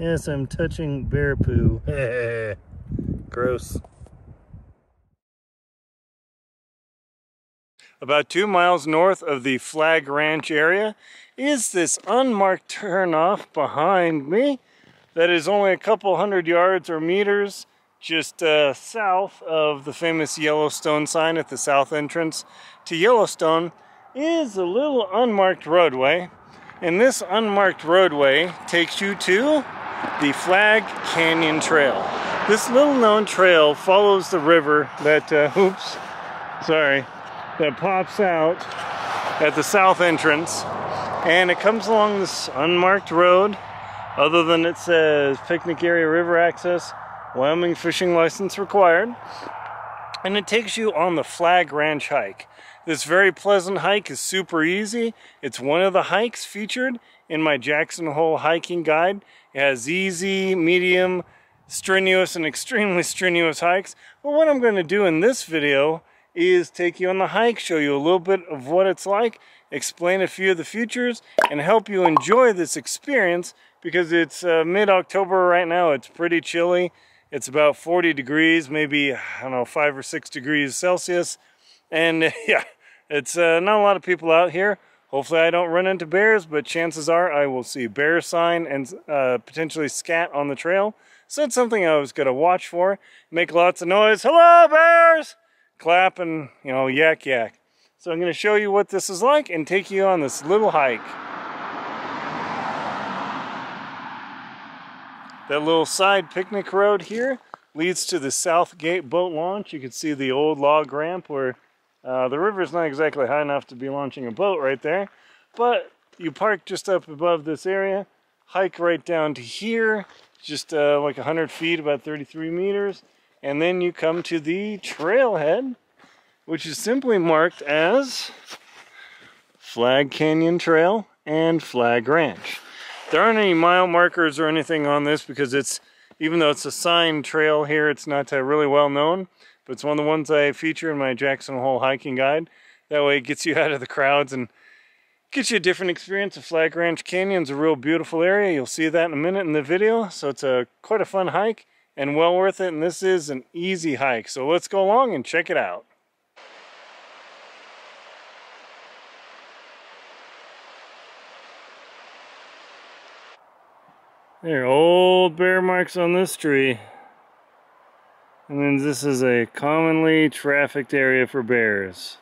Yes, I'm touching bear poo. Gross. About two miles north of the Flagg Ranch area is this unmarked turnoff behind me that is only a couple hundred yards or meters just uh, south of the famous Yellowstone sign at the south entrance to Yellowstone is a little unmarked roadway. And this unmarked roadway takes you to the Flagg Canyon Trail. This little known trail follows the river that, uh, oops, sorry, that pops out at the south entrance. And it comes along this unmarked road, other than it says picnic area river access, Wyoming fishing license required. And it takes you on the Flagg Ranch hike. This very pleasant hike is super easy. It's one of the hikes featured in my Jackson Hole hiking guide. It has easy, medium, strenuous, and extremely strenuous hikes. But what I'm going to do in this video is take you on the hike, show you a little bit of what it's like, explain a few of the features, and help you enjoy this experience because it's uh, mid-October right now. It's pretty chilly. It's about 40 degrees, maybe, I don't know, five or six degrees Celsius. And yeah, it's uh, not a lot of people out here. Hopefully I don't run into bears, but chances are I will see bear sign and uh, potentially scat on the trail. So it's something I was gonna watch for. Make lots of noise. Hello, bears! Clap and, you know, yak yak. So I'm gonna show you what this is like and take you on this little hike. That little side picnic road here leads to the South Gate boat launch. You can see the old log ramp where uh, the river's not exactly high enough to be launching a boat right there, but you park just up above this area, hike right down to here, just uh, like 100 feet, about 33 meters, and then you come to the trailhead, which is simply marked as Flagg Canyon Trail and Flagg Ranch. There aren't any mile markers or anything on this because it's, even though it's a signed trail here, it's not uh, really well known. But it's one of the ones I feature in my Jackson Hole hiking guide. That way it gets you out of the crowds and gets you a different experience. The Flagg Ranch Canyon's a real beautiful area. You'll see that in a minute in the video. So it's a quite a fun hike and well worth it. And this is an easy hike. So let's go along and check it out. There are old bear marks on this tree. And then this is a commonly trafficked area for bears.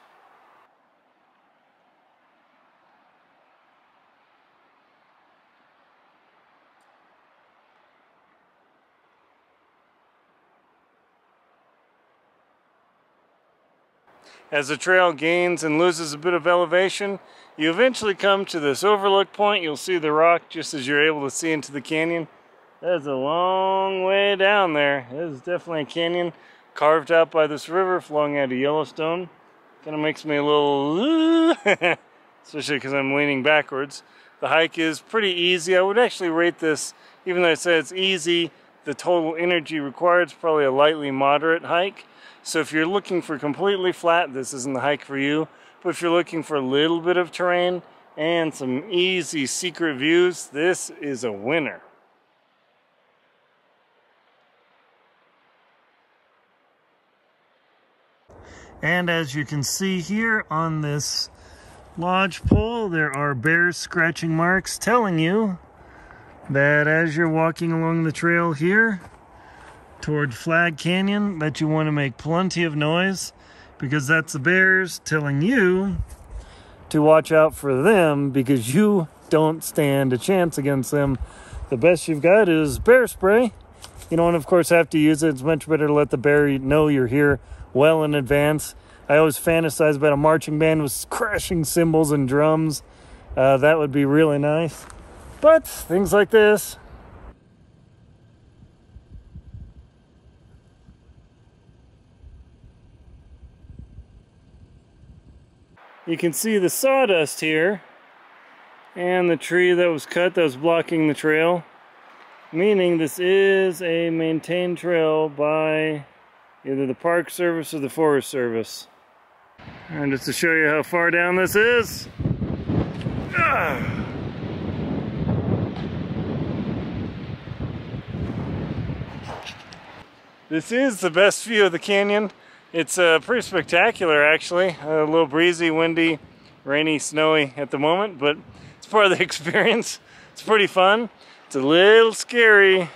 As the trail gains and loses a bit of elevation, you eventually come to this overlook point. You'll see the rock just as you're able to see into the canyon. That's a long way down there. It is definitely a canyon carved out by this river flowing out of Yellowstone. Kind of makes me a little, especially because I'm leaning backwards. The hike is pretty easy. I would actually rate this, even though I said it's easy, the total energy required is probably a lightly moderate hike. So if you're looking for completely flat, this isn't the hike for you. But if you're looking for a little bit of terrain and some easy secret views, this is a winner. And as you can see here on this lodge pole, there are bear scratching marks telling you that as you're walking along the trail here toward Flagg Canyon that you want to make plenty of noise because that's the bears telling you to watch out for them because you don't stand a chance against them. The best you've got is bear spray. You don't, of course, have to use it. It's much better to let the bear know you're here well in advance. I always fantasize about a marching band with crashing cymbals and drums. Uh, that would be really nice. But things like this, you can see the sawdust here and the tree that was cut that was blocking the trail meaning this is a maintained trail by either the park service or the forest service and just to show you how far down this is This is the best view of the canyon. It's uh, pretty spectacular actually. A little breezy, windy, rainy, snowy at the moment, but it's part of the experience. It's pretty fun. It's a little scary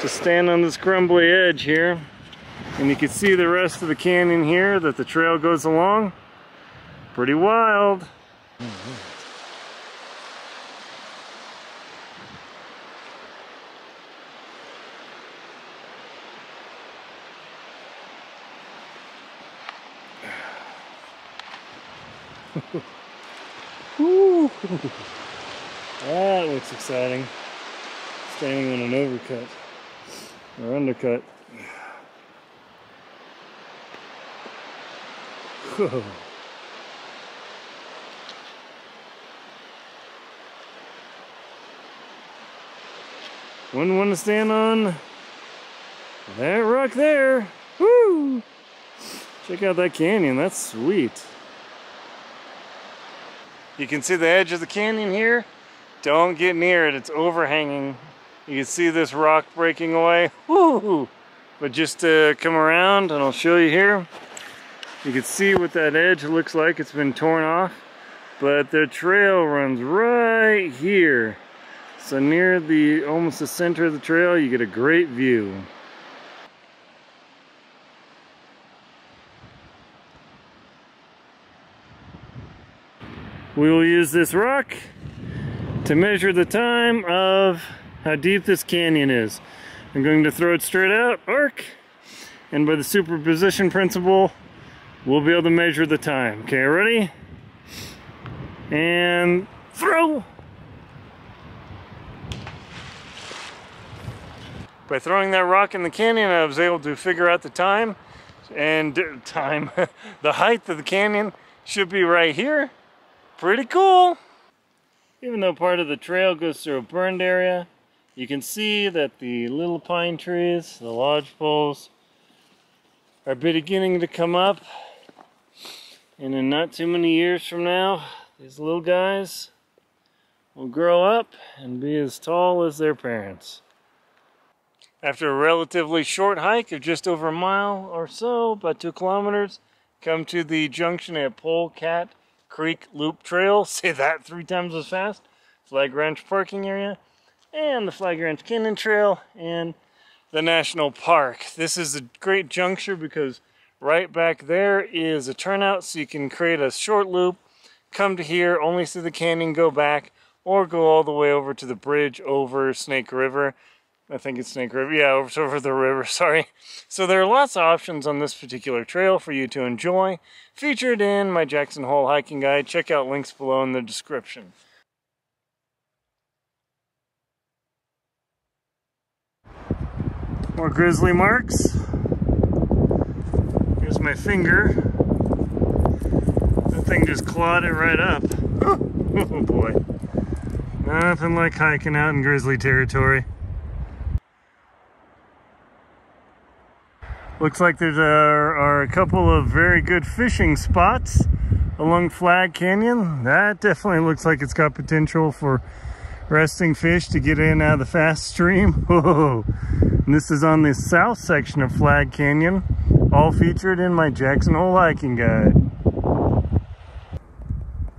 to stand on this crumbly edge here. And you can see the rest of the canyon here that the trail goes along. Pretty wild. Mm -hmm. that looks exciting. Standing on an overcut or undercut. Whoa. Wouldn't want to stand on that rock there. Woo! Check out that canyon, that's sweet. You can see the edge of the canyon here. Don't get near it, it's overhanging. You can see this rock breaking away. Woo! But just to come around and I'll show you here. You can see what that edge looks like. It's been torn off. But the trail runs right here. So near the almost the center of the trail, you get a great view. We will use this rock to measure the time of how deep this canyon is. I'm going to throw it straight out, arc, and by the superposition principle, we'll be able to measure the time. Okay, ready? And throw! By throwing that rock in the canyon, I was able to figure out the time, and time, the height of the canyon should be right here. Pretty cool. Even though part of the trail goes through a burned area, you can see that the little pine trees, the lodge poles, are beginning to come up. And in not too many years from now, these little guys will grow up and be as tall as their parents. After a relatively short hike of just over a mile or so, about two kilometers, come to the junction at Polecat Creek Loop Trail, say that three times as fast, Flagg Ranch parking area, and the Flagg Ranch Canyon Trail, and the National Park. This is a great juncture because right back there is a turnout so you can create a short loop, come to here, only see the canyon, go back, or go all the way over to the bridge over Snake River I think it's Snake River. Yeah, it's over the river, sorry. So there are lots of options on this particular trail for you to enjoy, featured in my Jackson Hole hiking guide. Check out links below in the description. More grizzly marks. My finger. That thing just clawed it right up. Oh boy. Nothing like hiking out in grizzly territory. Looks like there are a couple of very good fishing spots along Flagg Canyon. That definitely looks like it's got potential for resting fish to get in out of the fast stream. Whoa. And this is on the south section of Flagg Canyon, all featured in my Jackson Hole hiking guide.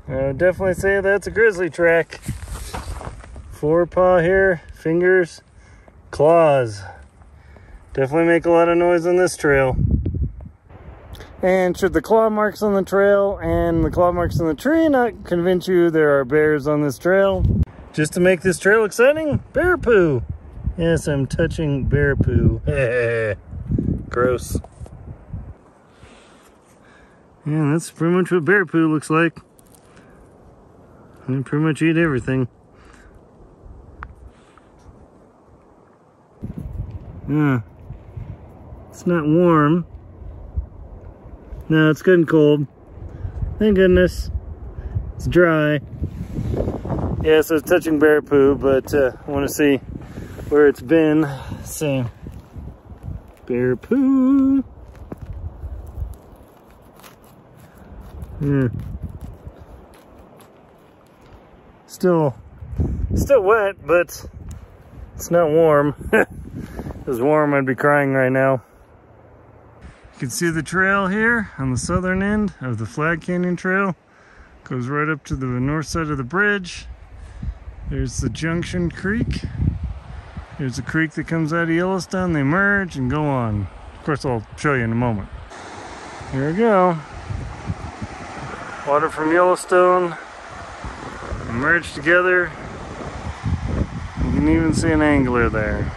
I would definitely say that's a grizzly track. Four paw here, fingers, claws. Definitely make a lot of noise on this trail. And should the claw marks on the trail and the claw marks on the tree not convince you there are bears on this trail, just to make this trail exciting, bear poo. Yes, I'm touching bear poo. Gross. Yeah, that's pretty much what bear poo looks like. They pretty much eat everything. Yeah. It's not warm. No, it's good and cold. Thank goodness. It's dry. Yeah, so it's touching bear poo, but uh, I want to see where it's been. see. Bear poo. Yeah. Still, still wet, but it's not warm. it was warm, I'd be crying right now. You can see the trail here on the southern end of the Flagg Canyon Trail. Goes right up to the north side of the bridge. There's the Junction Creek. There's a creek that comes out of Yellowstone. They merge and go on. Of course, I'll show you in a moment. Here we go. Water from Yellowstone merged together. You can even see an angler there.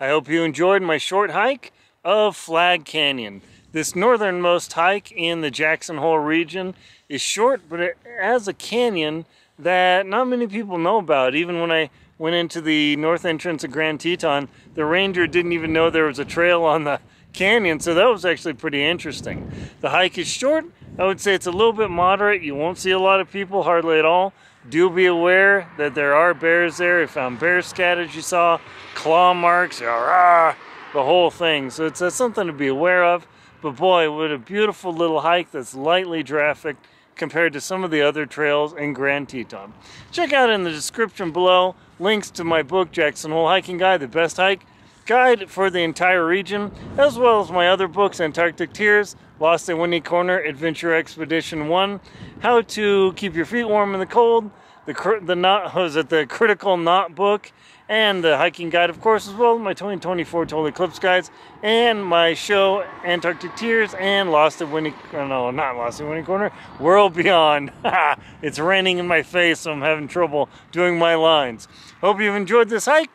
I hope you enjoyed my short hike of Flagg Canyon. This northernmost hike in the Jackson Hole region is short, but it has a canyon that not many people know about. Even when I went into the north entrance of Grand Teton, the ranger didn't even know there was a trail on the canyon, so that was actually pretty interesting. The hike is short. I would say it's a little bit moderate. You won't see a lot of people, hardly at all. Do be aware that there are bears there. I found bear scat, as you saw, claw marks, rah, the whole thing. So it's uh, something to be aware of. But boy, what a beautiful little hike that's lightly trafficked compared to some of the other trails in Grand Teton. Check out in the description below links to my book, Jackson Hole Hiking Guide, the best hike guide for the entire region, as well as my other books, Antarctic Tears, Lost in Windy Corner, Adventure Expedition 1, How to Keep Your Feet Warm in the Cold, the, the knot, was it the Critical Knot book, and the hiking guide, of course, as well, my 2024 Total Eclipse guides, and my show, Antarctic Tears, and Lost at Windy, oh no, not Lost at Windy Corner, World Beyond. it's raining in my face, so I'm having trouble doing my lines. Hope you've enjoyed this hike.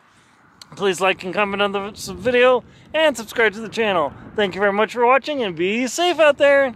Please like and comment on the video, and subscribe to the channel. Thank you very much for watching, and be safe out there.